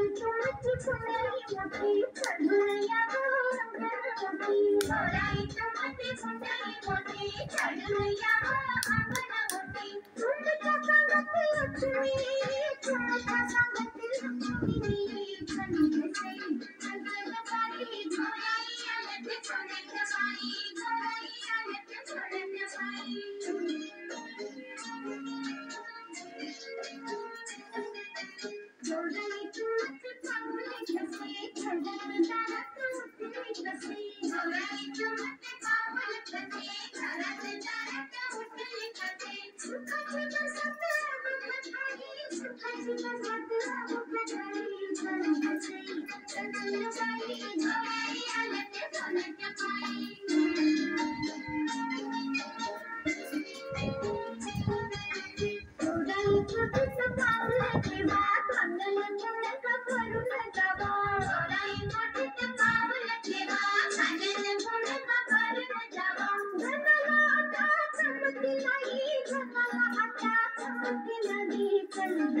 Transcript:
Yeah.